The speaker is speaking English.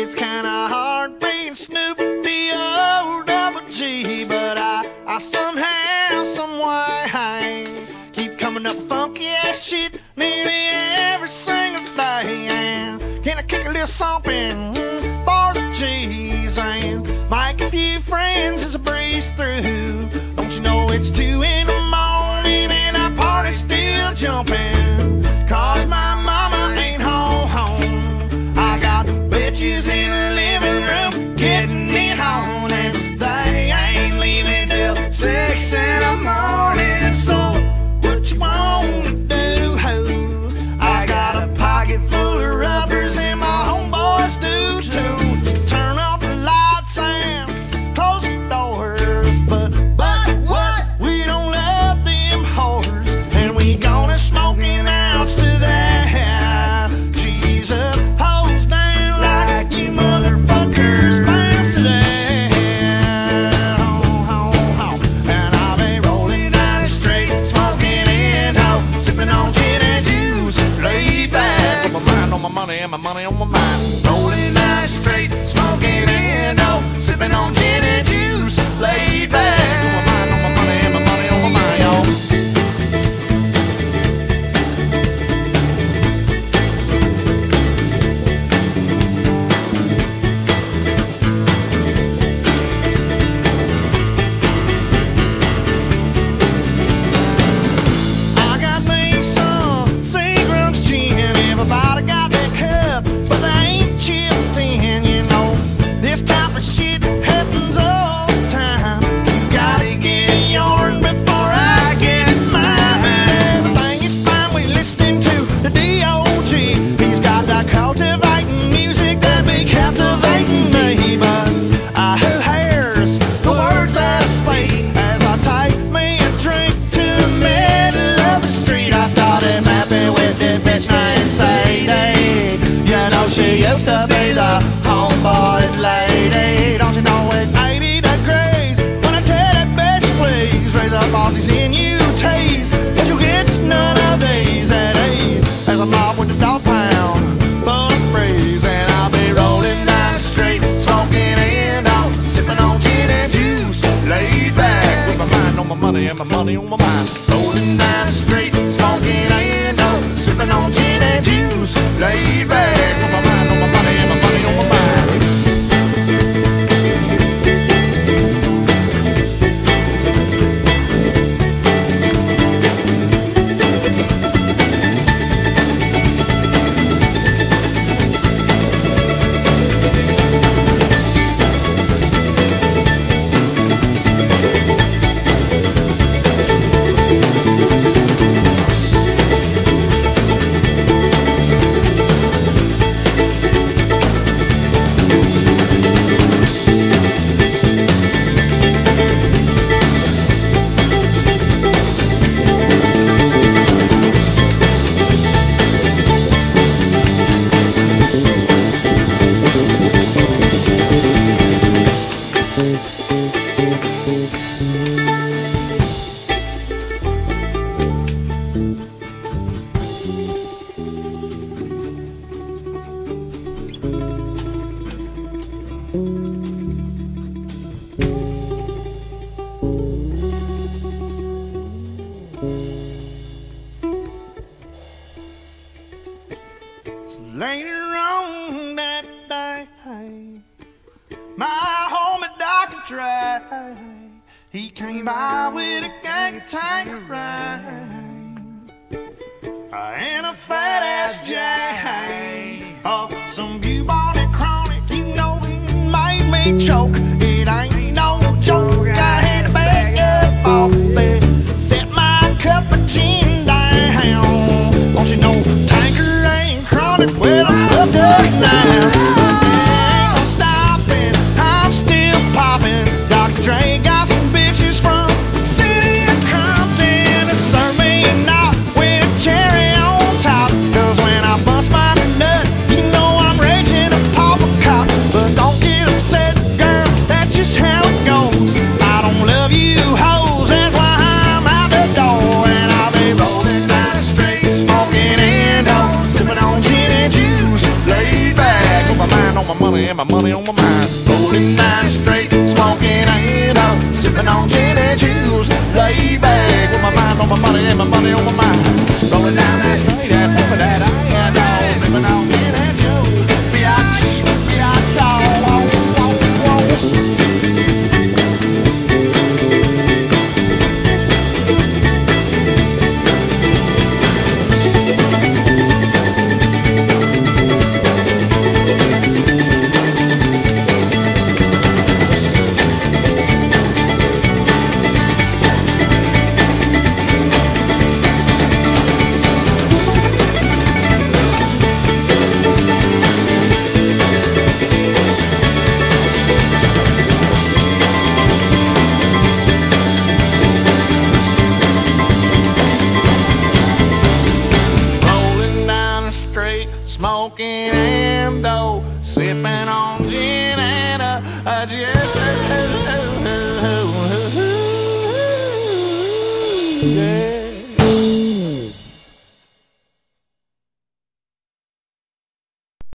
It's kinda hard being Snoop D-O-double-G But I, I somehow, someway Keep coming up funky-ass shit Nearly every single day. And Can I kick a little something for the G's? And make a few friends as a breeze through. Don't you know it's two in the morning And our party's still jumping? money and my money on my mind. Rolling straight, smoking in oh, sipping on gin and juice, laid back. my money on my mind. Rolling down the street, smoking and sipping on gin and juice, laid back. my homie Dr. Dry. He came by with a gang of tangerine uh, and a fat ass Jay. of uh, some bubonic chronic. You know he made me choke. my money on my mind. A just. Yeah.